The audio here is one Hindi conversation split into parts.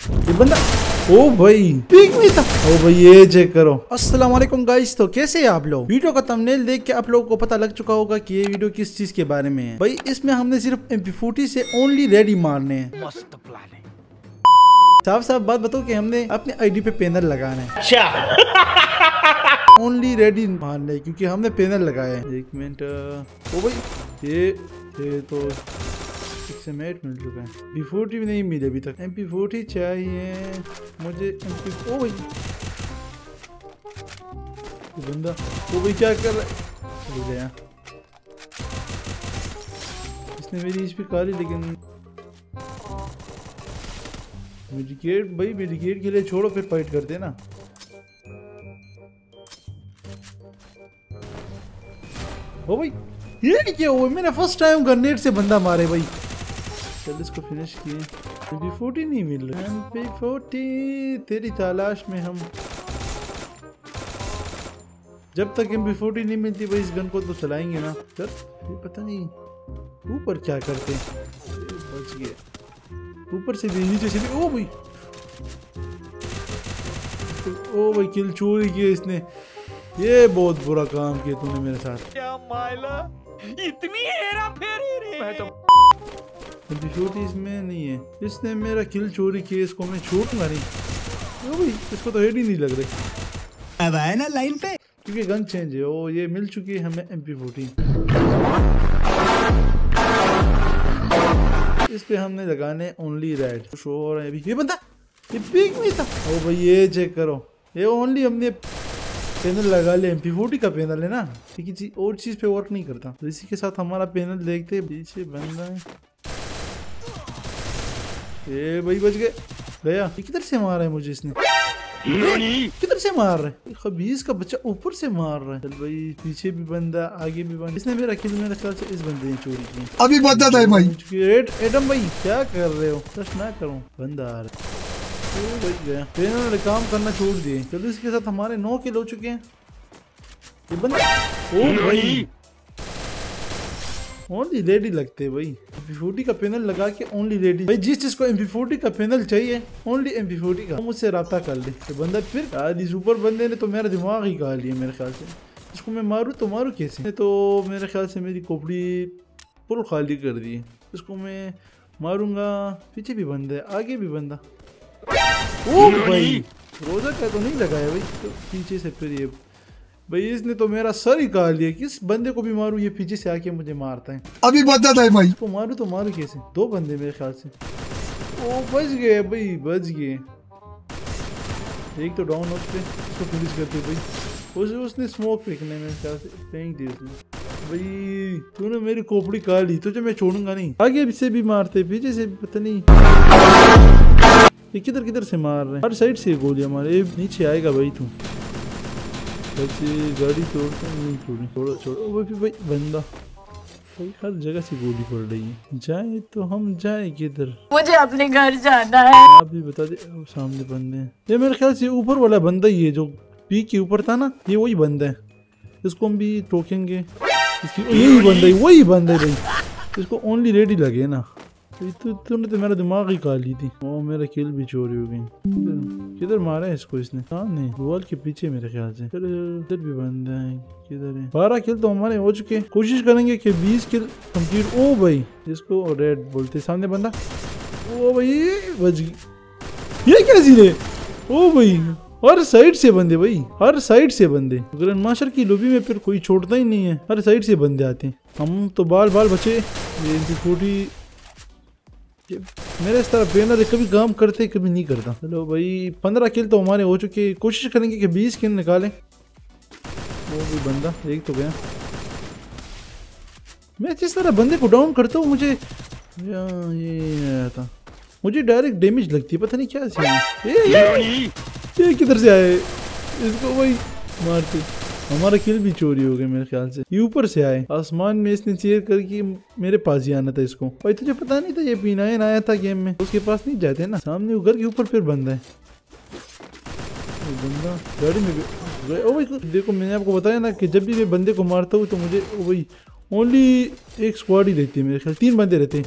ये बंदा ओ भाई। पीक में था। ओ भाई ये चेक करो। अस्सलाम वालेकुम गाइस तो कैसे हैं आप लोग? वीडियो का थंबनेल देख के आप लोगों को पता लग चुका होगा कि ये वीडियो किस चीज़ के बारे में है। भाई इसमें हमने सिर्फ़ एम पी से ओनली रेडी मारने हैं। मस्त प्लान है। साफ़ साफ़ बात बताओ कि हमने अपने आईडी पे पैनल लगाना है। अच्छा। ओनली रेडी मारने क्योंकि हमने पैनल लगाए हैं। एक मिनट। ओ भाई ये ये तो एक्समेट मिल चुका है। बी फोर्टी भी नहीं मिले अभी तक। एम पी फोर्टी चाहिए। मुझे एम पी ओ भाई। ये बंदा ओ भाई, क्या कर रहा है? गया। इसने मेरी इस पे काली लेकिन मेडिकेट भाई मेडिकेट के लिए छोड़ो, फिर फाइट करते हैं ना। ओ भाई, ये क्या हुआ? मैंने फ़र्स्ट टाइम ग्रेनेड से बंदा मारे भाई। चल इसको फिनिश किए। एमपी फोर्टी नहीं मिल रहा एमपी फोर्टी तेरी तलाश में हम। जब तक एमपी फोर्टी नहीं मिलती भाई इस गन को तो चलाएँगे ना। चल ये पता नहीं ऊपर क्या करते हैं? बच गया। ऊपर से भी नीचे से भी। ओ भाई। ओ भाई किल चोरी किया इसने। ये बहुत बुरा काम किया तूने मेरे साथ। क्या मायला? इतनी हेरा फेरी रे। मैं तो छोटी इसमें नहीं है। इसने मेरा किल चोरी किया इसको मैं नहीं। ओ भाई? इसको तो हेड ही नहीं लग रही। अब आए ना लाइन पे। क्योंकि गन चेंज है ओ ये मिल चुकी है हमें एम पी इस पे हमने लगाने ओनली रेड शो हो रहा है अभी। ये बंदा ये पीक में था। ओ भाई ये चेक करो। ये ओनली हमने पैनल लगा लिया। एम पी का पैनल है ना। किसी चीज़ और चीज़ पे वर्क नहीं करता। तो इसी के साथ हमारा पैनल देखते हैं। पीछे बंदा है। ये भाई बच गए। गया किधर से मारा है मुझे इसने? किधर से मार रहा है? खबीज का बच्चा ऊपर से मार रहा है। चल भाई पीछे भी बंदा आगे भी बंदा। इसने मेरा किल मेरे ख्याल से इस बंदे ने चोरी की। अभी बता था भाई। रेड एडम भाई क्या कर रहे हो? सच ना करो। बंदा आ रहा है। बच गया। ट्रेनर ने काम करना छोड़ दिए। चलो इसके साथ हमारे नौ किल हो चुके हैं। ये बंदा ओ भाई। ओनली रेडी लगते हैं भाई। एमपी का पैनल लगा के ओनली रेडी भाई, जिस चीज़ को एमपी का पैनल चाहिए ओनली एमपी का। मुझसे रब्ता कर ले। तो बंदा फिर इस ऊपर बंदे ने तो मेरा दिमाग ही कहा लिया मेरे ख्याल से। इसको मैं मारूँ तो मारूँ कैसे? तो मेरे ख्याल से मेरी खोपड़ी पुल खाली कर दी इसको मैं मारूँगा, पीछे भी बंदा है, आगे भी बंदा। ओ भाई, रोजा का तो नहीं लगाया भाई। तो पीछे से फिर ये भाई इसने तो मेरा सर ही काट लिया किस बंदे को भी मारू? ये पीछे से आके मुझे मारता है। अभी बता था भाई। इसको मारूं तो मारूं कैसे? दो बंदे मेरे ख्याल से। ओ बच गए भाई बच गए। एक तो डाउन उस पे इसको फिनिश करते भाई। उस उसने स्मोक फेंकने मेरे ख्याल से फेंक दी उसने। भाई तूने मेरी खोपड़ी काट ली तुझे मैं छोड़ूँगा नहीं। आगे से भी मारते पीछे से पता नहीं। ये किधर किधर से मार रहे हैं? हर साइड से गोलियाँ मारे ये नीचे आएगा भाई तू। बच्चे गाड़ी तोड़ते नहीं तोड़ी छोड़ो छोड़ो। ओ भाई भाई बंदा। भाई हर जगह से गोली पड़ रही है। जाए तो हम जाए किधर? मुझे अपने घर जाना है। आप भी बता दे सामने बंदे हैं। ये मेरे ख्याल से ऊपर वाला बंदा ही है जो पी के ऊपर था ना ये वही बंदा है। इसको हम भी टोकेंगे। इसकी यही बंदा है वही बंदा है भाई। इसको ओनली रेडी लगे ना। तो तूने तो मेरा दिमाग ही खा ली थी। ओ, मेरा किल भी चोरी हो गई। किधर मारा है इसको इसने? सामने वॉल के पीछे मेरे ख्याल से। इधर भी बंदा है, किधर है? बारह किल तो हमारे हो चुके हैं। कोशिश करेंगे कि बीस किल कंप्लीट। ओ, भाई, इसको रेड बोलते सामने बंदा। ओ, भाई बच गई। ये क्या है? ओ, भाई, हर साइड से बंदे, भाई, हर साइड से बंदे। ग्रैंड मास्टर की लोबी में फिर कोई छोड़ता ही नहीं है। हर साइड से बंदे आते हैं। हम तो बाल बाल बचे। ये मेरे इस तरह बैनर कभी काम करते कभी नहीं करता। चलो भाई पंद्रह किल तो हमारे हो चुके कोशिश करेंगे कि बीस किल निकालें। वो भी बंदा एक तो गया। मैं जिस तरह बंदे को डाउन करता हूँ मुझे ये था। मुझे डायरेक्ट डैमेज लगती है पता नहीं क्या है। ये, ये, ये किधर से आए? इसको वही मारते। हमारा किल भी चोरी हो गया मेरे ख्याल से। ये ऊपर से आए। आसमान में इसने चेयर करके मेरे पास ही आना था इसको। भाई तुझे पता नहीं था ये पीनायन आया था गेम में? उसके पास नहीं जाते ना? सामने घर के ऊपर फिर बंदा है। बंदा गाड़ी में गए- ओ भाई देखो मैंने आपको बताया ना कि जब भी मैं बंदे को मारता हूँ तो मुझे ओ भाई ओनली एक स्क्वाड ही रहती है मेरे ख्याल तीन बंदे रहते हैं।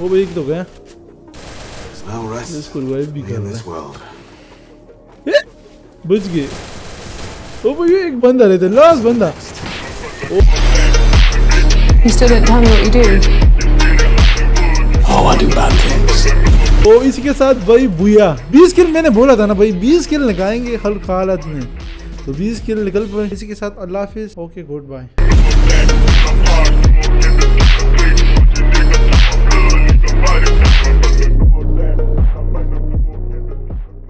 वो भाई एक तो गया। इसको रिवाइव भी कर रहा है। बच गए। ओ भाई ये एक बंदा रहता है लास्ट बंदा। You still don't what you do. Oh, I do bad things. ओ इसके साथ भाई बुया 20 किल मैंने बोला था ना भाई 20 किल निकालेंगे हर हालत में। तो 20 किल निकल पड़े। इसी के साथ अल्लाह हाफिज। Okay good bye